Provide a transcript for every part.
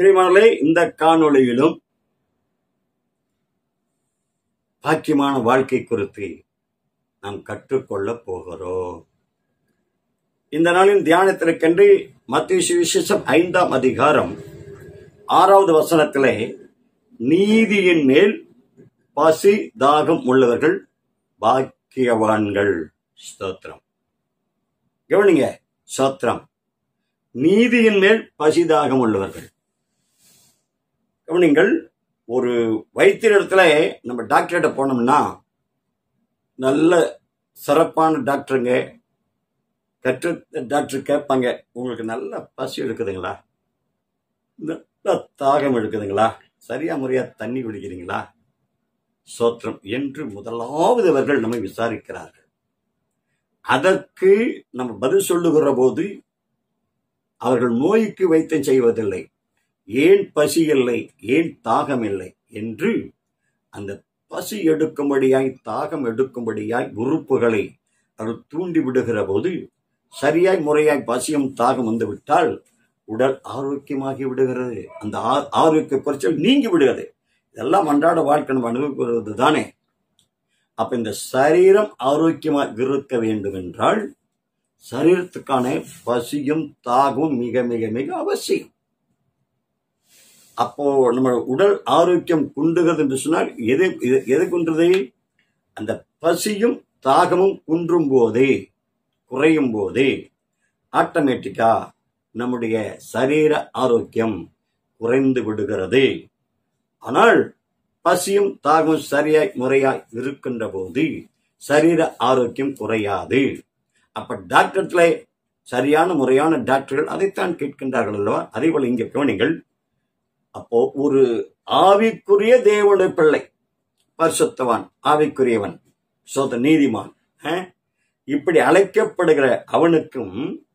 பிரிமானே இந்த காணொளியிலும் பாக்கியமான வாழ்க்கை குறித்து நாம் கற்றுக்கொள்ளப் போகிறோம். இந்த நாளின் தியானத்திற்கென்று மத்திய சுவிசேஷம் ஐந்தாம் அதிகாரம் ஆறாவது வசனத்திலே நீதியின் மேல் பசி தாகம் உள்ளவர்கள் பாக்கியவான்கள். ஸ்தோத்திரம். கவனிங்க சோத்திரம் நீதியின் மேல் பசிதாகம் உள்ளவர்கள். கவனிங்கள் ஒரு வைத்திய இடத்துல நம்ம டாக்டர்கிட்ட போனோம்னா நல்ல சிறப்பான டாக்டருங்க கற்று டாக்டர் கேட்பாங்க உங்களுக்கு நல்ல பசி எடுக்குதுங்களா? நல்ல தாகம் எடுக்குதுங்களா? சரியா முறையா தண்ணி குடிக்கிறீங்களா? சோத்திரம் என்று முதலாவது அவர்கள் நம்மை விசாரிக்கிறார்கள். அதற்கு நம்ம பதில் சொல்லுகிற போது அவர்கள் நோய்க்கு வைத்தியம் செய்வதில்லை. ஏன் பசி இல்லை ஏன் தாகம் இல்லை என்று அந்த பசி எடுக்கும்படியாய் தாகம் எடுக்கும்படியாய் உறுப்புகளை அது தூண்டி விடுகிற போது சரியாய் முறையாய் பசியும் தாகம் வந்துவிட்டால் உடல் ஆரோக்கியமாகி விடுகிறது. அந்த ஆ- ஆரோக்கிய குறைச்சல் நீங்கி விடுகிறது. இதெல்லாம் அன்றாட வாழ்க்கை நம்ம அனுபவிக்கிறது தானே. அப்ப இந்த சரீரம் ஆரோக்கியமாக இருக்க வேண்டும் என்றால் சரீரத்துக்கான பசியும் தாகமும் மிக மிக மிக அவசியம். அப்போ நம்ம உடல் ஆரோக்கியம் குன்றுகிறது என்று சொன்னால் எது எது- எது குன்றுது? அந்த பசியும் தாகமும் குன்றும் போதே குறையும் போதே ஆட்டோமேட்டிக்கா நம்முடைய சரீர ஆரோக்கியம் குறைந்து விடுகிறது. ஆனால் பசியும் தாகமும் சரியாய் முறையாய் இருக்கின்ற போது சரீர ஆரோக்கியம் குறையாது. அப்ப டாக்டர்ல சரியான முறையான டாக்டர்கள் அதைத்தான் கேட்கின்றார்கள் அல்லவா? அதே போல இங்க கவனிங்கள் அப்போ ஒரு ஆவிக்குரிய தேவனுடைய பிள்ளை பரிசுத்தவான் ஆவிக்குரியவன் சோத நீதிமான் இப்படி அழைக்கப்படுகிற அவனுக்கும்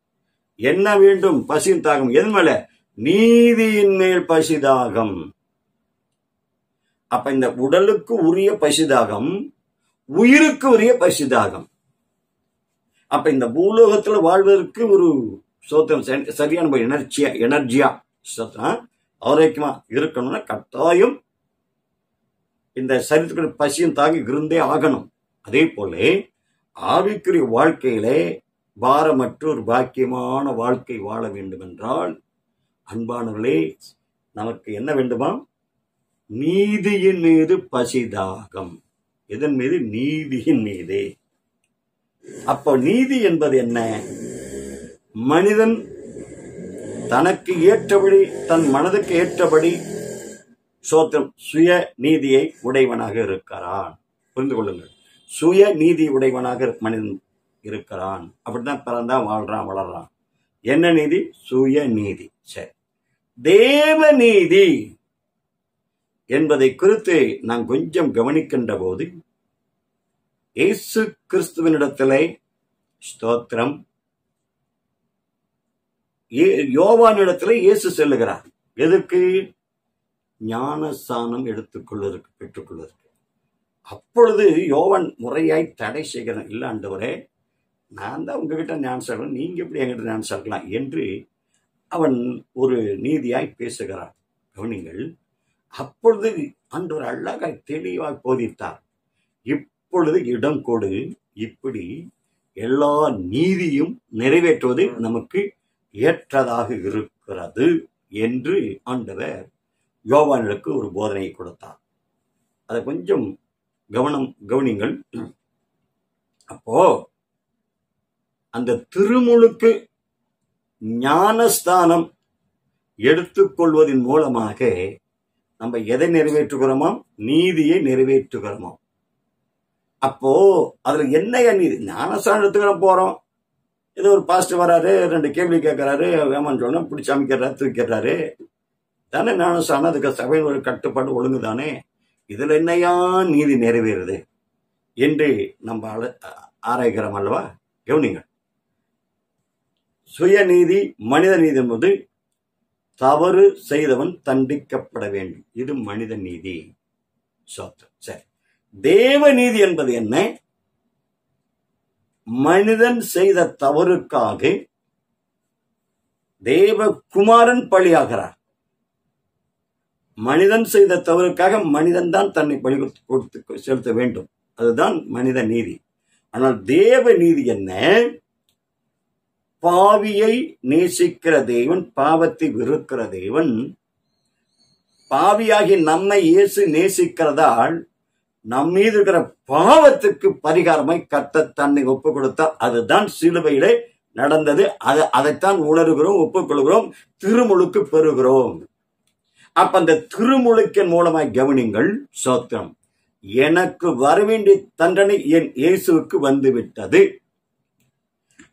என்ன வேண்டும்? பசியின் தாகம். எது மேல? நீதியின் மேல் பசிதாகம் அப்ப இந்த உடலுக்கு உரிய பசிதாகம் உயிருக்கு உரிய பசிதாகம் அப்ப இந்த பூலோகத்துல வாழ்வதற்கு ஒரு சோத்திரம் சரியான எனர்ஜியா எனர்ஜியா சோத்திரம் ஆரோக்கியமா இருக்கணும்னா கட்டாயம் இந்த சரீரத்துக்கு பசியும் தாங்கி இருந்தே ஆகணும். அதே போல ஆவிக்குரிய வாழ்க்கையிலே பாரமற்ற ஒரு பாக்கியமான வாழ்க்கை வாழ வேண்டும் என்றால் அன்பானவர்களே நமக்கு என்ன வேண்டுமா? நீதியின் மீது பசிதாகம் எதன் மீது? நீதியின் மீது. அப்போ நீதி என்பது என்ன? மனிதன் தனக்கு ஏற்றபடி தன் மனதுக்கு ஏற்றபடி சோத்திரம் சுய நீதியை உடையவனாக இருக்கிறான். புரிந்து கொள்ளுங்கள். சுய நீதி உடையவனாக மனிதன் இருக்கிறான். அப்படிதான் பிறந்தான் வாழ்றான் வளர்றான். என்ன நீதி? சுய நீதி. சரி. தேவ நீதி என்பதை குறித்து நான் கொஞ்சம் கவனிக்கின்ற போது இயேசு கிறிஸ்துவனிடத்திலே ஸ்தோத்திரம் ஏ- யோவானிடத்திலே இயேசு செல்லுகிறார். எதுக்கு? ஞானஸ்தானம் எடுத்துக்கொள்வதற்கு பெற்றுக்கொள்வதற்கு. அப்பொழுது யோவன் முறையாய் தடை செய்கிறான். இல்லாண்டவரே நான் தான் உங்ககிட்ட ஞானம் சொல்றேன் நீங்க எப்படி என்கிட்ட ஞானம் சொல்லலாம் என்று அவன் ஒரு நீதியாய் பேசுகிறான். கவனிங்கள் அப்பொழுது ஆண்டவர் அழகாய் தெளிவாய் போதித்தார். இப்பொழுது இடம் கொடு. இப்படி எல்லா நீதியும் நிறைவேற்றுவது நமக்கு ஏற்றதாக இருக்கிறது என்று ஆண்டவர் யோவானுக்கு ஒரு போதனையை கொடுத்தார். அதை கொஞ்சம் கவனம் கவனிங்கள் அப்போ அந்த திருமுழுக்கு ஞானஸ்தானம் எடுத்துக்கொள்வதன் மூலமாக நம்ம எதை நிறைவேற்றுகிறோமாம் நீதியை நிறைவேற்றுகிறோமாம் அப்போ அதுல என்ன நீதி ஞானஸ்தானம் எடுத்துக்கிற போறோம். ஏதோ ஒரு பாஸ்ட்டு வராரு ரெண்டு கேள்வி கேட்குறாரு வேமான்னு சொன்னால் பிடிச்சி அமைக்கிறாரு தூக்கிறாரு தானே ஞானஸ்தானம் அதுக்கு சபையில் ஒரு கட்டுப்பாடு ஒழுங்கு தானே. இதில் என்னையா நீதி நிறைவேறுது? என்று நம்ம ஆராய்கிறோம் அல்லவா? கவனிங்க. சுயநீதி மனித நீதி என்பது தவறு செய்தவன் தண்டிக்கப்பட வேண்டும். இது மனித நீதி. சரி. தேவ நீதி என்பது என்ன? மனிதன் செய்த தவறுக்காக தேவகுமாரன் பலியாகிறார். மனிதன் செய்த தவறுக்காக மனிதன் தான் தன்னை பலி கொடுத்து செலுத்த வேண்டும். அதுதான் மனித நீதி. ஆனால் தேவ நீதி என்ன? பாவியை நேசிக்கிற தேவன் பாவத்தை வெறுக்கிற தேவன் பாவியாகி நம்மை இயேசு நேசிக்கிறதால் நம் மீது இருக்கிற பாவத்துக்கு பரிகாரமாய் கத்த தன்னை ஒப்பு கொடுத்தார் அதுதான் சிலுவையிலே நடந்தது. அதை அதைத்தான் உணர்கிறோம் ஒப்புக்கொள்கிறோம் திருமுழுக்கு பெறுகிறோம். அப்ப அந்த திருமுழுக்கின் மூலமாய் கவனிங்கள் சோத்திரம். எனக்கு வரவேண்டிய தண்டனை என் இயேசுவுக்கு வந்துவிட்டது.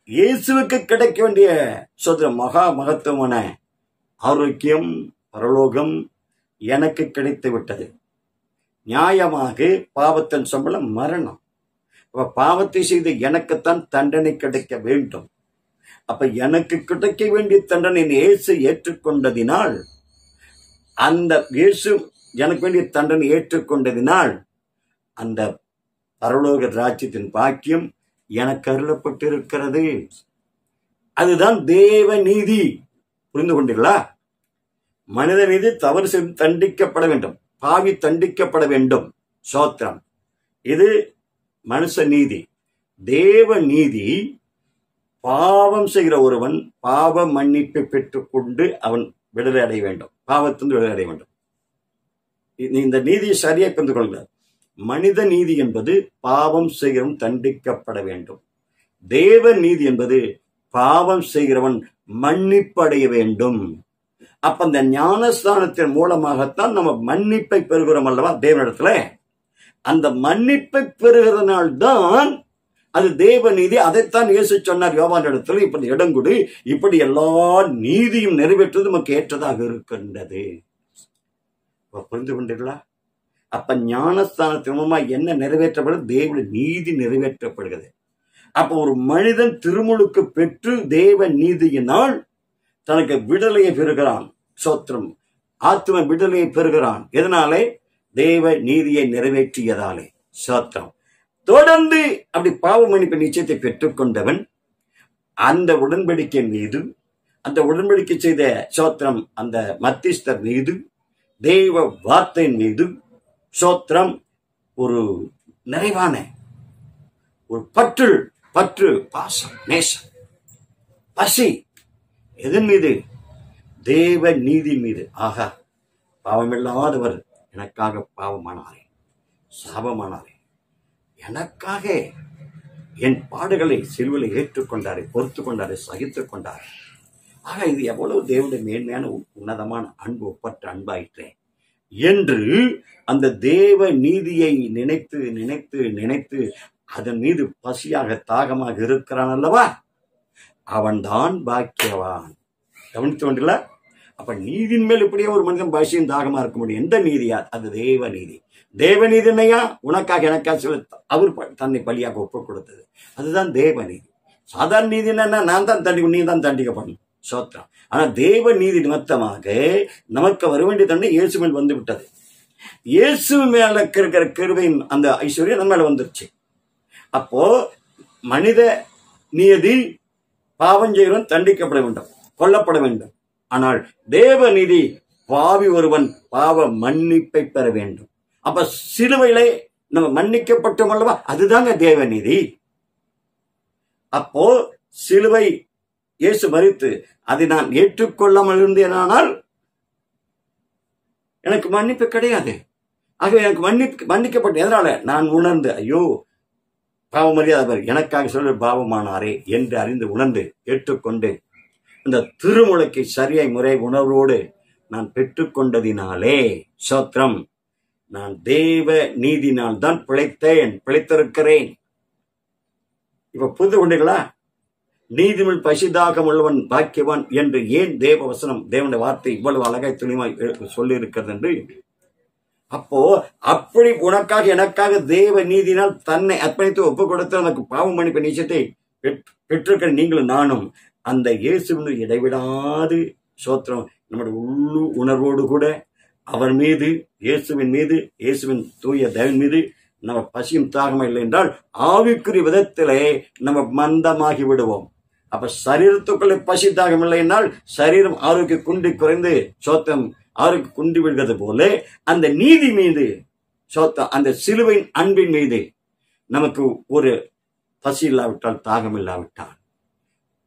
இயேசுவுக்கு கிடைக்க வேண்டிய சோத்திரம் மகா மகத்துவமான ஆரோக்கியம் பரலோகம் எனக்கு கிடைத்து விட்டது நியாயமாக பாவத்தின் சம்பளம் மரணம். அப்ப பாவத்தை செய்து எனக்குத்தான் தண்டனை கிடைக்க வேண்டும். அப்ப எனக்கு கிடைக்க வேண்டிய தண்டனை இயேசு ஏற்றுக்கொண்டதினால் அந்த இயேசு எனக்கு வேண்டிய தண்டனை ஏற்றுக்கொண்டதினால் அந்த பரலோக ராஜ்யத்தின் பாக்கியம் எனக்கு அருளப்பட்டிருக்கிறது. அதுதான் தேவ நீதி. புரிந்து கொண்டீர்களா? மனித நீதி தவறு செய்து தண்டிக்கப்பட வேண்டும். பாவி தண்டிக்கப்பட வேண்டும். சோத்திரம். இது மனுஷ நீதி. தேவ நீதி. பாவம் செய்கிற ஒருவன் பாவ மன்னிப்பை பெற்றுக்கொண்டு அவன் விடுதலை அடைய வேண்டும். பாவத்திலிருந்து விடுதலை அடைய வேண்டும். இந்த நீதியை சரியா புரிந்து கொள்கிறார் மனித நீதி என்பது பாவம் செய்கிறவன் தண்டிக்கப்பட வேண்டும். தேவ நீதி என்பது பாவம் செய்கிறவன் மன்னிப்படைய வேண்டும். அப்ப அந்த ஞானஸ்தானத்தின் மூலமாகத்தான் நம்ம மன்னிப்பை பெறுகிறோம் அல்லவா? தேவனிடத்துல அந்த மன்னிப்பை பெறுகிறதுனால்தான் அது தேவ நீதி அதைத்தான் இயேசு சொன்னார் யோவான் இடத்துல இப்படி இடம் இப்படி எல்லா நீதியும் நிறைவேற்றுவது நமக்கு ஏற்றதாக இருக்கின்றது. புரிந்து கொண்டீர்களா? அப்ப ஞானஸ்தானத்தின் மூலமா என்ன நிறைவேற்றப்படுது? தேவ நீதி நிறைவேற்றப்படுகிறது. அப்ப ஒரு மனிதன் திருமுழுக்கு பெற்று தேவ நீதியினால் தனக்கு விடுதலையை பெறுகிறான். சோத்திரம். ஆத்ம விடுதலையை பெறுகிறான். எதனாலே? தேவ நீதியை நிறைவேற்றியதாலே. சோத்திரம். தொடர்ந்து அப்படி பாவ மன்னிப்பு நிச்சயத்தை பெற்றுக்கொண்டவன் அந்த உடன்படிக்கை மீது அந்த உடன்படிக்கை செய்த சோத்திரம் அந்த மத்திஸ்தர் மீது தெய்வ வார்த்தை மீது சோத்திரம் ஒரு நிறைவான ஒரு பற்று பற்று பாசம் நேசம் பசி எதன் மீது? தேவ நீதி மீது. ஆகா பாவமில்லாதவர் எனக்காக பாவமானாரே. சாபமானாரே. எனக்காக என் பாடுகளை சிலுவையில் ஏற்றுக்கொண்டாரே பொறுத்து கொண்டாரே சகித்துக் கொண்டாரே. ஆக இது எவ்வளவு தேவனுடைய மேன்மையான உ- உன்னதமான அன்பு ஒப்பற்ற அன்பாயிற்றே. என்று அந்த தேவ நீதியை நினைத்து நினைத்து நினைத்து அதன் மீது பசியாக தாகமாக இருக்கிறான் அல்லவா? அவன்தான் பாக்கியவான். கவனித்து கொண்டில்ல அப்ப நீதியின் மேல் இப்படியே ஒரு மனிதன் பசியும் தாகமா இருக்க முடியும். எந்த நீதியா? அது தேவ நீதி. தேவ நீதினையா உனக்காக எனக்காக சில அவர் தன்னை பலியாக ஒப்பு கொடுத்தது. அதுதான் தேவ நீதி. சாதாரண நீதி என்னன்னா நான் தான் தண்டி நீ தான் தண்டிக்கப்படணும். சோத்திரம். ஆனா தேவ நீதி நிமித்தமாக நமக்கு வர வேண்டிய தண்டனை இயேசு மேல் வந்து விட்டது. இயேசு மேல இருக்கிற கருவையின் அந்த ஐஸ்வர்யம் நம்ம மேல வந்துருச்சு. அப்போ மனித நீதி பாவம் செய்கிறவன் தண்டிக்கப்பட வேண்டும் கொல்லப்பட வேண்டும். ஆனால் தேவநிதி பாவி ஒருவன் பாவ மன்னிப்பை பெற வேண்டும். அப்ப சிலுவையிலே நம்ம மன்னிக்கப்பட்டோம் அல்லவா? அதுதாங்க தேவநிதி. அப்போ சிலுவை இயேசு மறித்து அதை நான் ஏற்றுக்கொள்ளாமல் இருந்தேனானால் எனக்கு மன்னிப்பு கிடையாது. ஆகவே எனக்கு மன்னிப்பு மன்னிக்கப்பட்ட எதனால? நான் உணர்ந்து ஐயோ பாவமறியாதவர் எனக்காக சொல்ல பாவமானாரே என்று அறிந்து உணர்ந்து ஏற்றுக்கொண்டு இந்த திருமுலைக்கு சரியை முறை உணர்வோடு நான் பெற்றுக்கொண்டதினாலே சோத்திரம். நான் தேவ நீதினால் தான் பிழைத்தேன் பிழைத்திருக்கிறேன். இப்ப புரிந்து கொண்டீங்களா நீதிமில் பசிதாகம் உள்ளவன் பாக்கியவான் என்று ஏன் தேவ வசனம் தேவனுடைய வார்த்தை இவ்வளவு அழகாய் துணிமாய் சொல்லி இருக்கிறது என்று அப்போ அப்படி உனக்காக எனக்காக தேவ நீதினால் தன்னை அர்ப்பணித்து ஒப்பு கொடுத்து நமக்கு பாவம் மன்னிப்பு நிச்சயத்தை பெற்- பெற்றிருக்கிற நீங்களும் நானும் அந்த இயேசுவின் இடைவிடாது சோத்திரம் நம்முடைய உள்ளு உணர்வோடு கூட அவர் மீது இயேசுவின் மீது இயேசுவின் தூய தேவன் மீது நம்ம பசியும் தாகமும் இல்லை என்றால் ஆவிக்குரிய விதத்திலே நம்ம மந்தமாகி விடுவோம். அப்ப சரீரத்துக்குள்ளே பசி தாகம் இல்லை என்றால் சரீரம் ஆரோக்கிய குண்டி குறைந்து சோத்தம் அவருக்கு குண்டு விடுவது போல அந்த நீதி மீது சோத்தம் அந்த சிலுவையின் அன்பின் மீது நமக்கு ஒரு பசி இல்லாவிட்டால் தாகம் இல்லாவிட்டால்.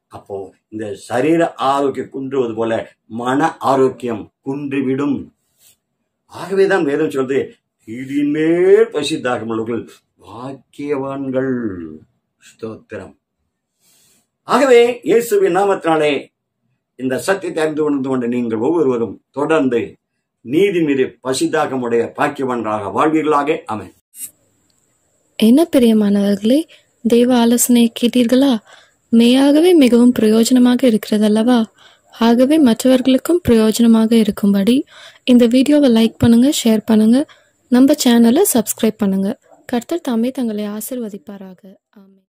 அப்போ இந்த சரீர ஆரோக்கியம் குன்றுவது போல மன ஆரோக்கியம் குன்றிவிடும். ஆகவேதான் வேதம் சொல்றது நீதியின் மேல் பசி தாகம் உள்ளவர்கள் பாக்கியவான்கள். ஸ்தோத்திரம். ஆகவே இயேசுவின் நாமத்தினாலே இந்த சத்தியத்தை அறிந்து உணர்ந்து கொண்ட நீங்கள் ஒவ்வொருவரும் தொடர்ந்து நீதி மீது பசிதாகமுடைய பாக்கியவன்களாக வாழ்வீர்களாக. அமை என்ன பிரியமானவர்களே தெய்வ ஆலோசனையை கேட்டீர்களா? மெய்யாகவே மிகவும் பிரயோஜனமாக இருக்கிறதல்லவா? ஆகவே மற்றவர்களுக்கும் பிரயோஜனமாக இருக்கும்படி இந்த வீடியோவை லைக் பண்ணுங்க ஷேர் பண்ணுங்க நம்ம சேனலை சப்ஸ்கிரைப் பண்ணுங்க. கர்த்தர் தாமே தங்களை ஆசிர்வதிப்பாராக. ஆமாம்